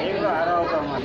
Iba araw ka man.